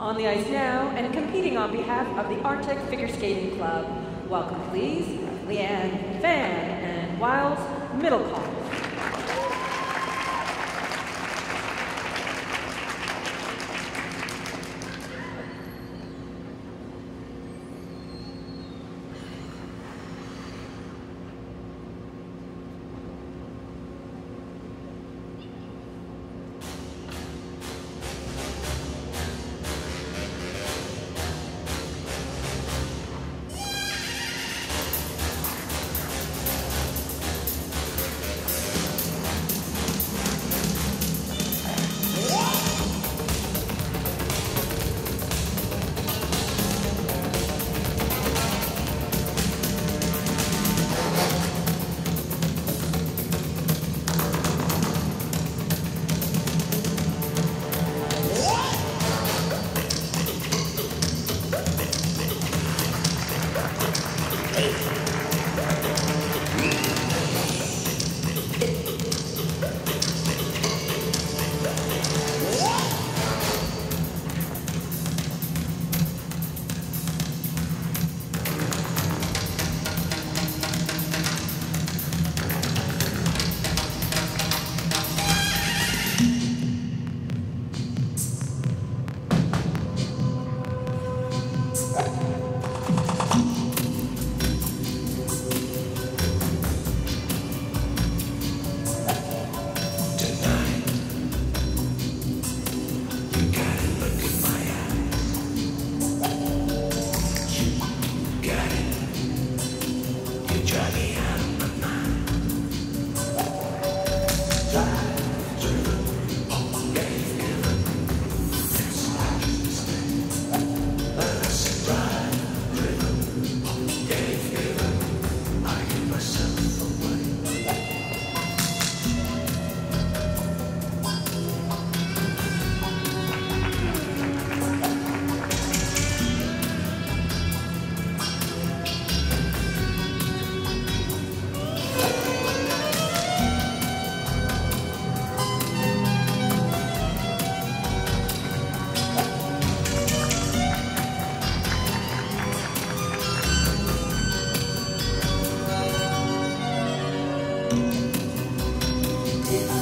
On the ice now and competing on behalf of the Arctic Figure Skating Club. Welcome, please, Leanne Van and Wiles Middlekauff. it